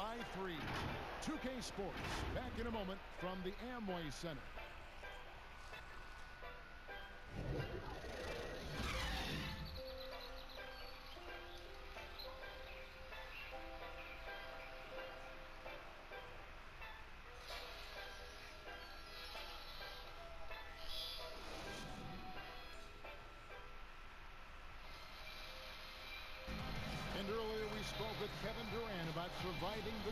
by three. 2K Sports back in a moment from the Amway Center. And earlier we spoke with Kevin Surviving the